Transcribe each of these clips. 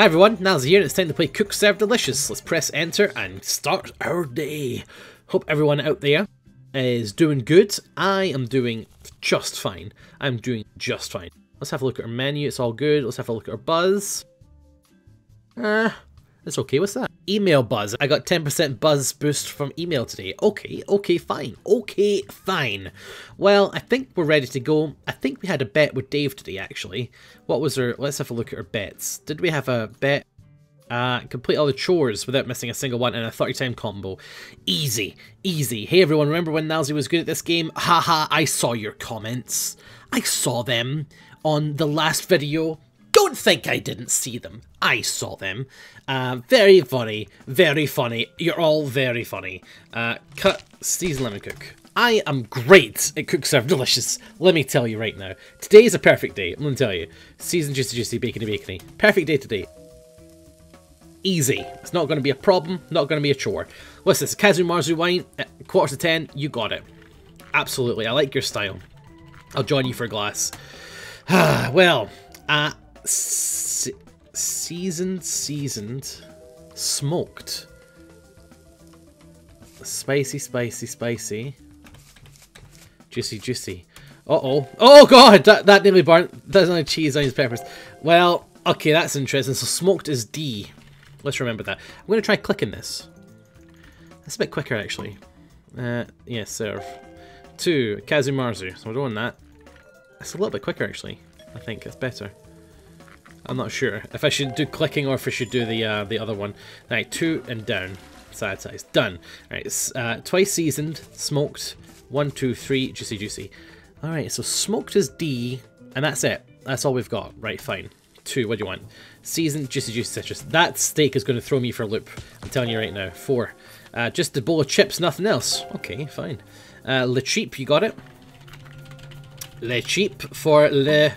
Hi everyone, Naz here and it's time to play Cook Serve Delicious. Let's press enter and start our day. Hope everyone out there is doing good. I am doing just fine. I'm doing just fine. Let's have a look at our menu, it's all good. Let's have a look at our buzz. Uh, it's okay, what's that? Email buzz. I got 10% buzz boost from email today. Okay, okay, fine. Okay, fine. Well, I think we're ready to go. I think we had a bet with Dave today, actually. What was our... Let's have a look at our bets. Did we have a bet? Uh, complete all the chores without missing a single one in a 30 time combo. Easy, easy. Hey everyone, remember when Nilesy was good at this game? Haha, I saw your comments. I saw them on the last video don't think I didn't see them. I saw them. Uh, very funny, very funny. You're all very funny. Uh, cut season lemon cook. I am great at cook serve delicious. Let me tell you right now. Today is a perfect day. I'm gonna tell you. Season juicy juicy bacony bacony. Perfect day today. Easy. It's not gonna be a problem. Not gonna be a chore. What's this? Casu Marzu wine. Quarter to ten. You got it. Absolutely. I like your style. I'll join you for a glass. well, uh, Se seasoned, seasoned, smoked. Spicy, spicy, spicy. Juicy, juicy. Uh-oh. Oh, God! That, that nearly burnt. That's only cheese, onions, peppers. Well, okay, that's interesting. So smoked is D. Let's remember that. I'm going to try clicking this. That's a bit quicker, actually. Uh, yeah, serve. Two, Casu Marzu. So we're doing that. It's a little bit quicker, actually. I think it's better. I'm not sure if I should do clicking or if I should do the uh, the other one. Right, two and down. Side size. Done. Right, uh, twice seasoned, smoked, one, two, three, juicy, juicy. Alright, so smoked is D, and that's it. That's all we've got. Right, fine. Two, what do you want? Seasoned, juicy, juicy, citrus. That steak is going to throw me for a loop. I'm telling you right now. Four. Uh, just a bowl of chips, nothing else. Okay, fine. Uh, Le Cheap, you got it? Le Cheap for Le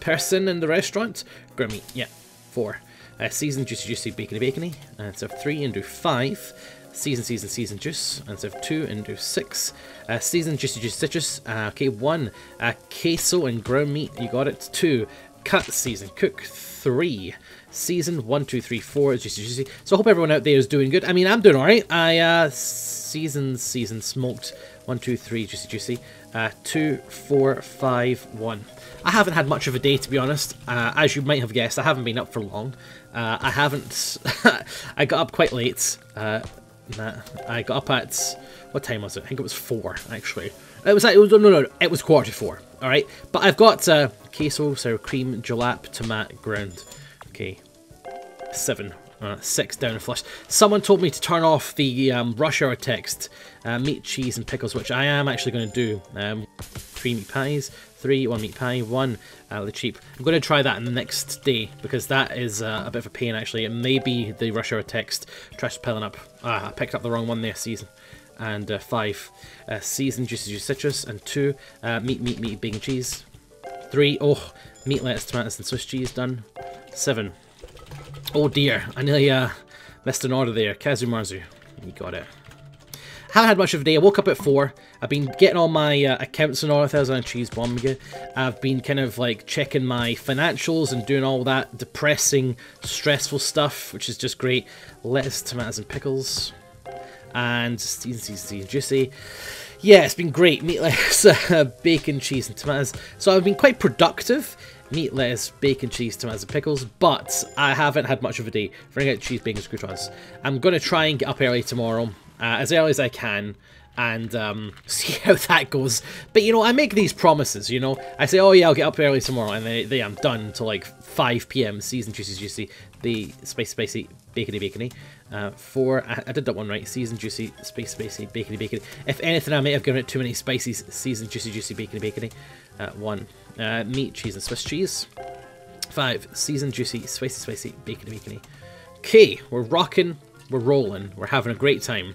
person in the restaurant. Grimmy, yeah, four. Uh, season juicy juicy bacony bacony. And so three into five. Season season season juice. And so two into six. Uh, season juicy juicy citrus. Uh, okay, one. Uh, queso and ground meat. You got it. Two. Cut season cook. Three. Season one two three four juicy juicy. So I hope everyone out there is doing good. I mean, I'm doing alright. I uh, season season smoked. One two three juicy juicy. Uh, two four five one. I haven't had much of a day, to be honest. Uh, as you might have guessed, I haven't been up for long. Uh, I haven't... I got up quite late. Uh, I got up at... What time was it? I think it was 4, actually. It was, it was no, no, no, it was quarter to 4, alright? But I've got uh, queso, sour cream, jalap, tomato, ground. Okay. 7. Uh, six down and flush. Someone told me to turn off the um, rush hour text, uh, meat, cheese, and pickles, which I am actually going to do. Um, three pies, three, one meat pie, one uh, the cheap. I'm going to try that in the next day because that is uh, a bit of a pain actually. It may be the rush hour text. Trash piling up. Ah, I picked up the wrong one there, season. And uh, five, uh, season juicy juice citrus, and two, uh, meat, meat, meat, bacon cheese. Three, oh, meat, lettuce, tomatoes, and Swiss cheese done. Seven, Oh dear, I nearly uh, missed an order there. Casu Marzu, you got it. Haven't had much of a day. I woke up at 4. I've been getting all my uh, accounts in order. Thousand cheese bomb. Again. I've been kind of like checking my financials and doing all that depressing, stressful stuff, which is just great. Lettuce, tomatoes, and pickles. And season, season, juicy. Yeah, it's been great. Meat, lettuce, bacon, cheese, and tomatoes. So I've been quite productive meat, lettuce, bacon, cheese, tomatoes, and pickles, but I haven't had much of a day. Bring out cheese, bacon, croutons. I'm going to try and get up early tomorrow, uh, as early as I can, and um, see how that goes. But, you know, I make these promises, you know. I say, oh yeah, I'll get up early tomorrow, and they, they I'm done till like 5pm, season juicy juicy, the spicy spicy, bacony bacony. Uh, four, I, I, did that one right, season juicy, spicy spicy, bacony bacony. If anything, I may have given it too many spices, season juicy juicy, bacony bacony. Uh, one, uh, meat, cheese, and Swiss cheese. Five, seasoned, juicy, spicy, spicy, bacon, bacony. Okay, we're rocking, we're rolling, we're having a great time.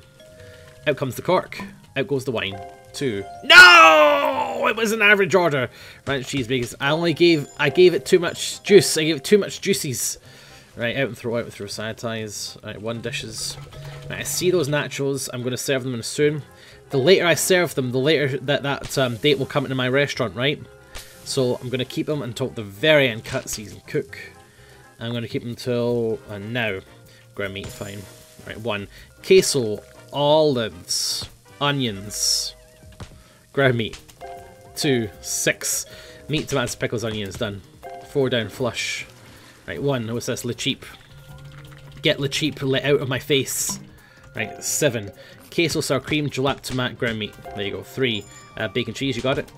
Out comes the cork, out goes the wine. Two. No! It was an average order. Ranch cheese bacon. I only gave, I gave it too much juice. I gave it too much juices. Right, out and throw, out and throw, sanitize. Right, one dishes. Right, I see those naturals. I'm going to serve them soon. The later I serve them, the later that that um, date will come into my restaurant, right? So I'm going to keep them until the very end cut season cook. I'm going to keep them until uh, now. Ground meat, fine. Right, one. Queso, olives, onions, ground meat. Two, six. Meat, tomatoes, pickles, onions, done. Four down, flush. Right, one. What's this? Le cheap. Get Le cheap let out of my face. Right, seven. Queso, sour cream, jalap, tomato, ground meat. There you go. Three. Uh, bacon cheese, you got it.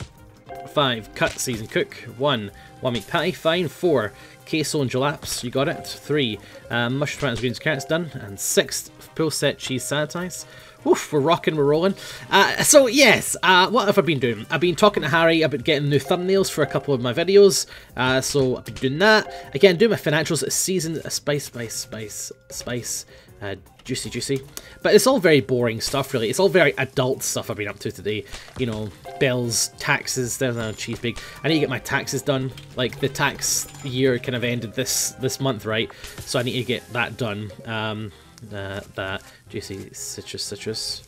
Five. Cut, season, cook. One. One meat patty, fine. Four. Queso and jalaps, you got it. Three. Uh, mushrooms, tomatoes, greens, carrots, done. And six. Full set cheese sanitize. Oof, we're rocking, we're rolling. Uh, so yes, uh, what have I been doing? I've been talking to Harry about getting new thumbnails for a couple of my videos. Uh, so I've been doing that. Again, doing my financials, season, spice, spice, spice, spice, uh, juicy, juicy. But it's all very boring stuff, really. It's all very adult stuff I've been up to today. You know, bills, taxes. There's a cheese big. I need to get my taxes done. Like the tax year kind of ended this this month, right? So I need to get that done. Um, uh, that juicy citrus citrus.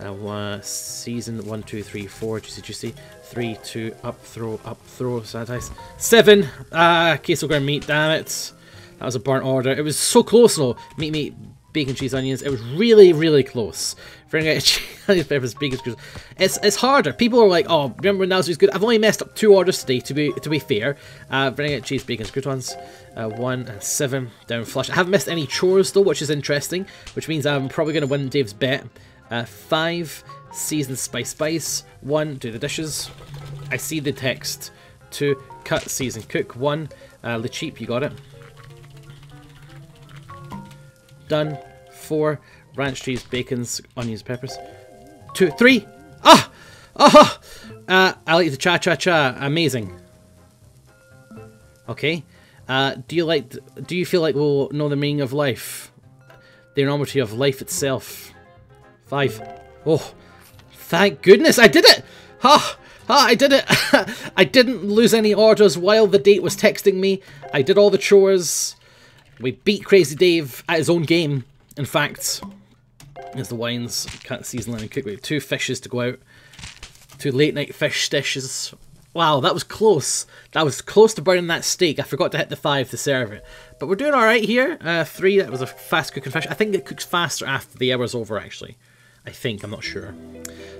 Uh, one, season one, two, three, four. Juicy, juicy. Three, two, up, throw, up, throw. Sanitize. Seven. Ah, uh, queso ground meat. Damn it. That was a burnt order. It was so close though. Meat, meat, bacon, cheese, onions. It was really, really close. Bring out cheese, peppers, bacon, cheese. It's it's harder. People are like, oh, remember when was good? I've only messed up two orders today. To be to be fair, uh, bring out cheese, bacon, croutons. Uh, one and seven down flush. I haven't missed any chores though, which is interesting. Which means I'm probably going to win Dave's bet. Uh, five seasoned spice spice. One do the dishes. I see the text. Two cut season cook. One uh, the cheap. You got it. Done. Four. Ranch cheese, bacons, onions, peppers. Two, three. Ah! Oh! Uh, I like the cha-cha-cha. Amazing. Okay. Uh, do you like? Do you feel like we'll know the meaning of life? The enormity of life itself. Five. Oh, thank goodness I did it! Ha! Ah, ah, I did it! I didn't lose any orders while the date was texting me. I did all the chores. We beat Crazy Dave at his own game. In fact, there's the wines, cat season lemon cook. We have two fishes to go out. Two late night fish dishes. Wow, that was close. That was close to burning that steak. I forgot to hit the five to serve it. But we're doing alright here. Uh, three, that was a fast cooking fish. I think it cooks faster after the hour's over, actually. I think, I'm not sure.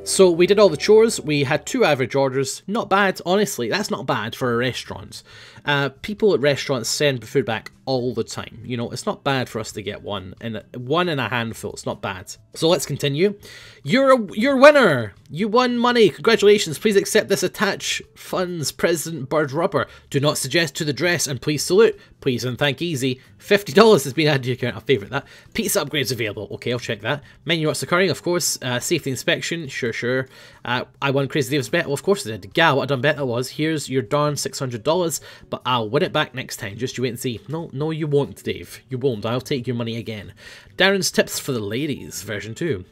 So we did all the chores, we had two average orders, not bad, honestly, that's not bad for a restaurant. Uh, people at restaurants send food back all the time, you know, it's not bad for us to get one, and one in a handful, it's not bad. So let's continue. You're a, you're a winner! You won money, congratulations, please accept this attach funds President Bird Rubber. Do not suggest to the dress and please salute. Please and thank easy. $50 has been added to your account, I'll favourite that. Pizza upgrades available, okay, I'll check that. Menu what's occurring, of course. Uh, safety inspection, sure, sure. Uh, I won Crazy Dave's bet, well of course I did. Gal, what I done better was, here's your darn $600, but I'll win it back next time, just you wait and see. No, no you won't, Dave. You won't, I'll take your money again. Darren's tips for the ladies, version 2.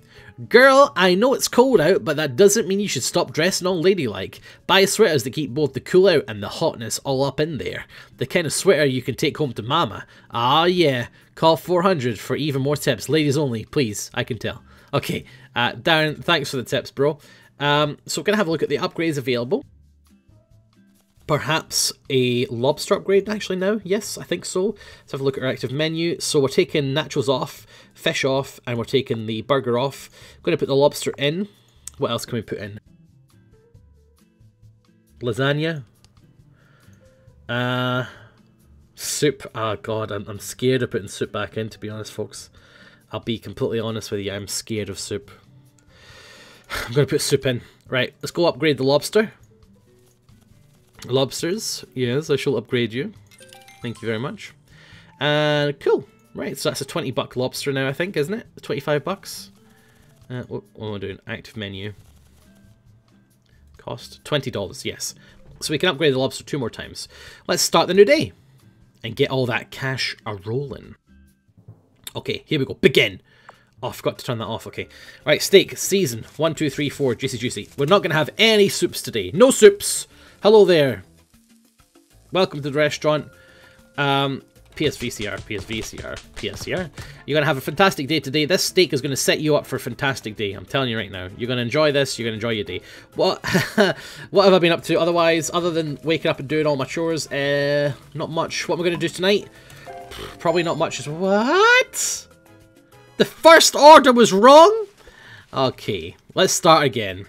Girl, I know it's cold out, but that doesn't mean you should stop dressing all ladylike. Buy sweaters that keep both the cool out and the hotness all up in there. The kind of sweater you can take home to mama. Ah yeah, call 400 for even more tips. Ladies only, please, I can tell. Okay, uh, Darren, thanks for the tips, bro. Um, so we're going to have a look at the upgrades available. Perhaps a lobster upgrade actually now? Yes, I think so. Let's have a look at our active menu. So we're taking naturals off, fish off, and we're taking the burger off. I'm going to put the lobster in. What else can we put in? Lasagna. Uh, soup. Oh god, I'm, I'm scared of putting soup back in, to be honest, folks. I'll be completely honest with you, I'm scared of soup. I'm going to put soup in. Right, let's go upgrade the lobster. Lobsters, yes, I shall upgrade you. Thank you very much. And uh, cool. Right, so that's a 20 buck lobster now, I think, isn't it? 25 bucks? Uh, what, what am I doing? Active menu. Cost? $20, yes. So we can upgrade the lobster two more times. Let's start the new day and get all that cash a-rolling. Okay, here we go. Begin. Oh, I forgot to turn that off. Okay. Right, steak, season. One, two, three, four. Juicy, juicy. We're not going to have any soups today. No soups. Hello there. Welcome to the restaurant. Um, PSVCR, PSVCR, PSVR. You're going to have a fantastic day today. This steak is going to set you up for a fantastic day. I'm telling you right now. You're going to enjoy this. You're going to enjoy your day. What what have I been up to otherwise, other than waking up and doing all my chores? Uh, not much. What am I going to do tonight? Probably not much. As what? The first order was wrong? Okay, let's start again.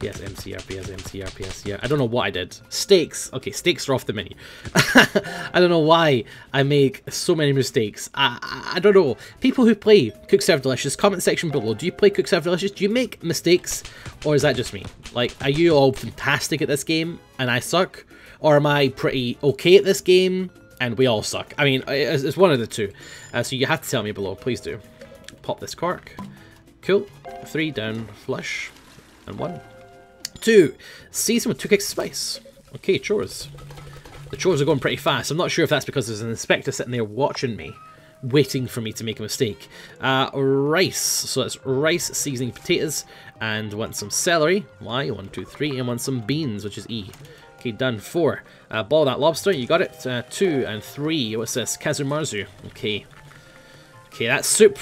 PS, MCR, PS, MCR, PSCR. I don't know what I did. Steaks. Okay, steaks are off the menu. I don't know why I make so many mistakes. I, I, I don't know. People who play Cook Serve Delicious, comment section below. Do you play Cook Serve Delicious? Do you make mistakes? Or is that just me? Like, are you all fantastic at this game and I suck? Or am I pretty okay at this game and we all suck? I mean, it's, it's one of the two. Uh, so you have to tell me below. Please do. Pop this cork. Cool. Three down, flush, and one. Two, season with two kicks of spice. Okay, chores. The chores are going pretty fast. I'm not sure if that's because there's an inspector sitting there watching me, waiting for me to make a mistake. Uh, rice. So it's rice, seasoning potatoes, and want some celery. Y, one, two, three, and want some beans, which is E. Okay, done. Four. Uh, ball that lobster, you got it. Uh, two and three. What's this? Casu Marzu. Okay. Okay, that soup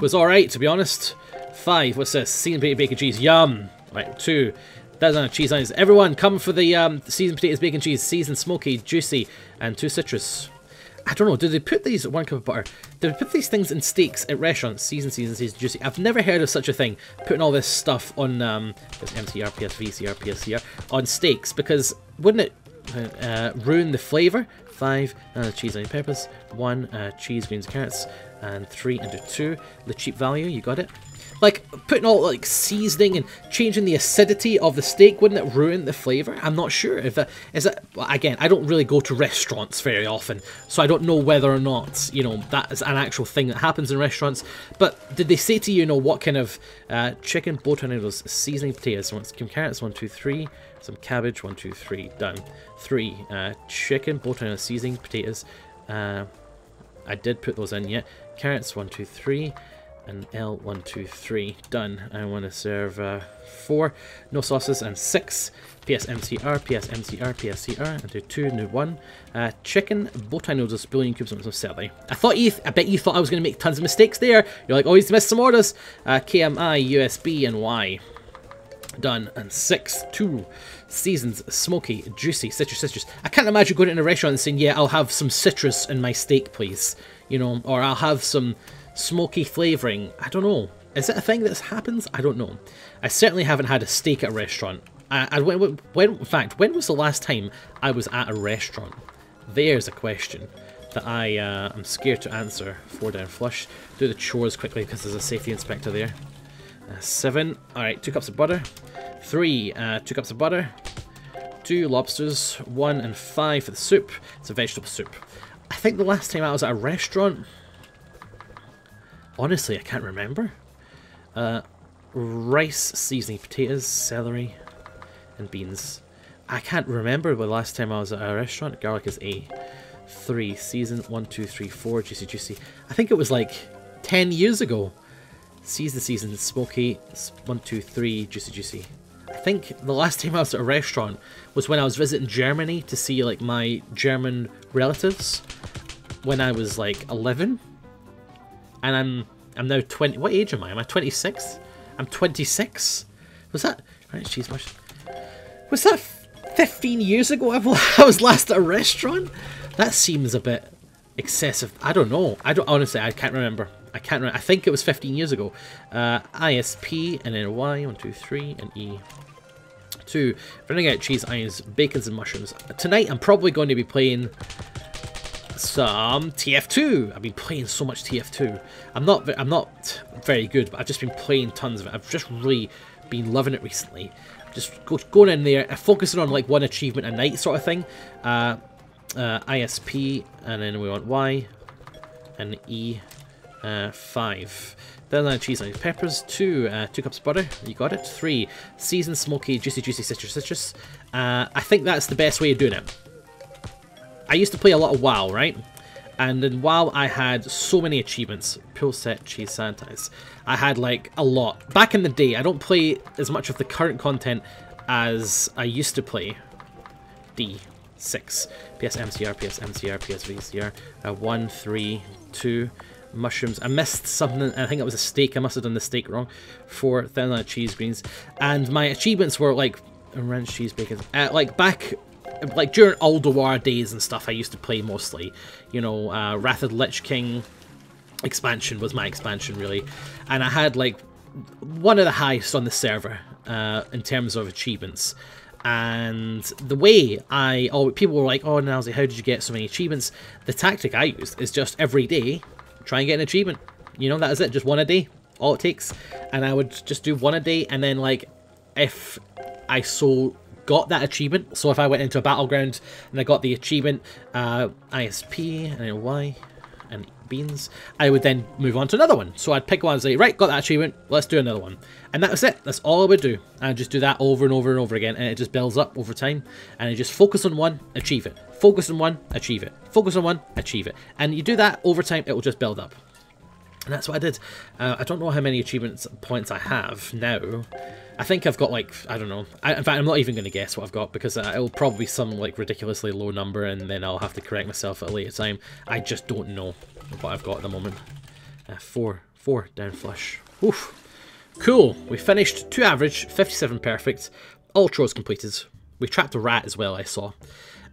was alright, to be honest. Five. What's this? Seasoned bacon cheese. Yum. Right, two. That's on cheese onions. Everyone, come for the um, seasoned potatoes, bacon cheese, seasoned, smoky, juicy, and two citrus. I don't know, do they put these, one cup of butter, do they put these things in steaks at restaurants, seasoned, seasoned, seasoned, juicy? I've never heard of such a thing, putting all this stuff on, um, MCR, PSV, CR, PSCR, on steaks, because wouldn't it uh, ruin the flavour? Five, uh, cheese, onion, peppers, one, uh, cheese, greens, carrots, and three into two. The cheap value, you got it? Like, putting all, like, seasoning and changing the acidity of the steak, wouldn't it ruin the flavour? I'm not sure if that, is that, again, I don't really go to restaurants very often, so I don't know whether or not, you know, that is an actual thing that happens in restaurants, but did they say to you, you know, what kind of uh, chicken, butter noodles, seasoning potatoes, some carrots, one, two, three, some cabbage, one, two, three, done. Three, uh, chicken, butter noodles, seasoning potatoes, uh, I did put those in yet, carrots, one, two, three, and L, one, two, three, done. I want to serve uh, four, no sauces, and six, PSMCR, PSMCR, PSCR, and do two, new one, uh, chicken, bowtie noodles, billion cubes, and some celery. I thought you, I bet you thought I was going to make tons of mistakes there. You're like, oh, he's missed some orders. Uh, KMI, USB, and Y. Done. And six, two, seasons, smoky, juicy, citrus, citrus. I can't imagine going into a restaurant and saying, yeah, I'll have some citrus in my steak, please. You know, or I'll have some smoky flavouring. I don't know. Is it a thing that happens? I don't know. I certainly haven't had a steak at a restaurant. I, I when, when, in fact, when was the last time I was at a restaurant? There's a question that I uh, am scared to answer. Four down flush. Do the chores quickly because there's a safety inspector there. Uh, seven. Alright, two cups of butter. Three. Uh, two cups of butter. Two lobsters. One and five for the soup. It's a vegetable soup. I think the last time I was at a restaurant Honestly, I can't remember. Uh, rice, seasoning potatoes, celery, and beans. I can't remember the last time I was at a restaurant. Garlic is A. Three. Season, one, two, three, four. Juicy, juicy. I think it was like 10 years ago. Season, the season, smoky. One, two, three. Juicy, juicy. I think the last time I was at a restaurant was when I was visiting Germany to see like my German relatives when I was like 11 and I'm I'm now 20. What age am I? Am I 26? I'm 26. Was that right? Cheese mush. Was that 15 years ago? I was last at a restaurant. That seems a bit excessive. I don't know. I don't honestly. I can't remember. I can't. Remember. I think it was 15 years ago. Uh, ISP and then Y. One, two, three, and E. Two. Running out cheese, onions, bacons, and mushrooms. Tonight, I'm probably going to be playing some TF2. I've been playing so much TF2. I'm not I'm not very good, but I've just been playing tons of it. I've just really been loving it recently. Just go, going in there, focusing on like one achievement a night sort of thing. Uh, uh, ISP, and then we want Y, and E, uh, 5. Then I cheese and peppers, 2, uh, 2 cups of butter, you got it. 3, seasoned smoky, juicy, juicy, citrus, citrus. Uh, I think that's the best way of doing it. I used to play a lot of WoW, right? And in WoW, I had so many achievements. Pull set, cheese sanitize. I had like a lot. Back in the day, I don't play as much of the current content as I used to play. D. 6. PS MCR, PS MCR, PS VCR. Uh, 1, 3, 2. Mushrooms. I missed something. I think it was a steak. I must have done the steak wrong. 4. Thin cheese greens. And my achievements were like ranch cheese bacon. Uh, like back like during Ulduar days and stuff, I used to play mostly. You know, uh, Wrath of Lich King expansion was my expansion really, and I had like one of the highest on the server uh, in terms of achievements. And the way I, oh, people were like, oh, Nilesy, how did you get so many achievements? The tactic I used is just every day try and get an achievement. You know, that is it, just one a day, all it takes. And I would just do one a day, and then like, if I so got that achievement, so if I went into a battleground and I got the achievement, uh, ISP, and Y, and beans, I would then move on to another one. So I'd pick one and say, right, got that achievement, let's do another one. And that was it. That's all I would do. I'd just do that over and over and over again, and it just builds up over time. And I just focus on one, achieve it. Focus on one, achieve it. Focus on one, achieve it. And you do that over time, it will just build up. And that's what I did. Uh, I don't know how many achievements points I have now. I think I've got like, I don't know. I, in fact, I'm not even going to guess what I've got because uh, it'll probably be some like ridiculously low number and then I'll have to correct myself at a later time. I just don't know what I've got at the moment. Uh, four, four down flush. Oof. Cool. We finished two average, 57 perfect. All chores completed. We trapped a rat as well, I saw.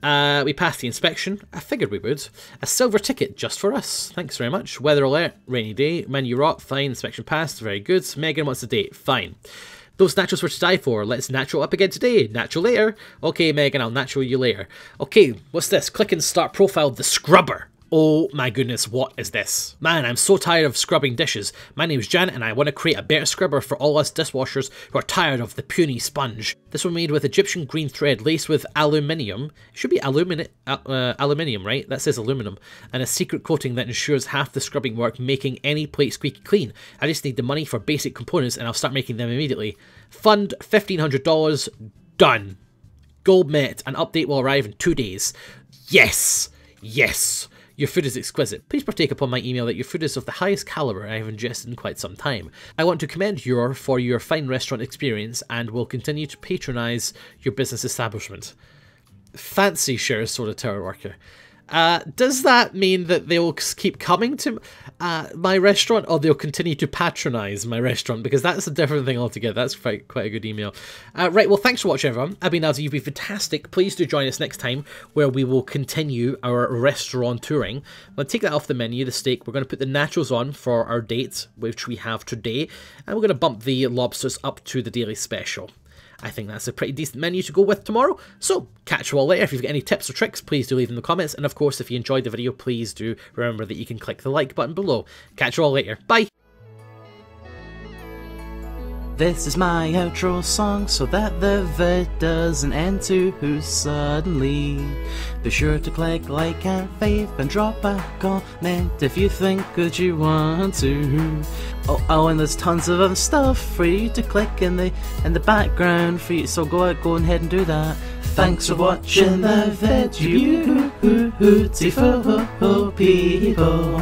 Uh, we passed the inspection. I figured we would. A silver ticket just for us. Thanks very much. Weather alert. Rainy day. Menu rot. Fine. Inspection passed. Very good. Megan wants a date. Fine. Those naturals were to die for. Let's natural up again today. Natural later. Okay, Megan, I'll natural you later. Okay, what's this? Click and start profile the scrubber. Oh my goodness, what is this? Man, I'm so tired of scrubbing dishes. My name's Jan and I want to create a better scrubber for all us dishwashers who are tired of the puny sponge. This one made with Egyptian green thread laced with aluminium. It should be alumini uh, aluminium, right? That says aluminum. And a secret coating that ensures half the scrubbing work, making any plate squeaky clean. I just need the money for basic components and I'll start making them immediately. Fund $1,500. Done. Gold met. An update will arrive in two days. Yes! Yes! Your food is exquisite. Please partake upon my email that your food is of the highest caliber I have ingested in quite some time. I want to commend your for your fine restaurant experience and will continue to patronise your business establishment. Fancy sure sort of tower worker. Uh, does that mean that they'll keep coming to uh, my restaurant or they'll continue to patronize my restaurant? Because that's a different thing altogether. That's quite, quite a good email. Uh, right, well, thanks for watching, everyone. I've. You've been fantastic. Please do join us next time where we will continue our restaurant touring. I'm going to take that off the menu, the steak. We're going to put the naturals on for our date, which we have today. And we're going to bump the lobsters up to the daily special. I think that's a pretty decent menu to go with tomorrow. So, catch you all later. If you've got any tips or tricks, please do leave them in the comments. And of course, if you enjoyed the video, please do remember that you can click the like button below. Catch you all later. Bye! This is my outro song so that the vid doesn't end too suddenly. Be sure to click like and fave and drop a comment if you think that you want to. Oh, oh, and there's tons of other stuff for you to click in the in the background for you. So go out, go ahead and do that. Thanks for watching the video, beautiful people.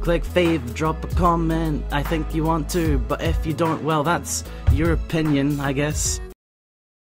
click fave, drop a comment. I think you want to, but if you don't, well, that's your opinion, I guess.